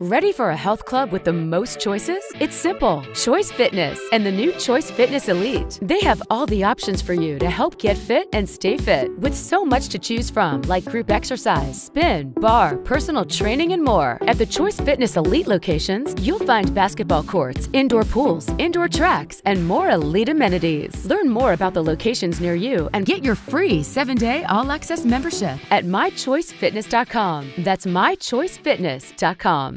Ready for a health club with the most choices? It's simple. Choice Fitness and the new Choice Fitness Elite. They have all the options for you to help get fit and stay fit with so much to choose from, like group exercise, spin, barre, personal training, and more. At the Choice Fitness Elite locations, you'll find basketball courts, indoor pools, indoor tracks, and more elite amenities. Learn more about the locations near you and get your free seven day all access membership at mychoicefitness.com. That's mychoicefitness.com.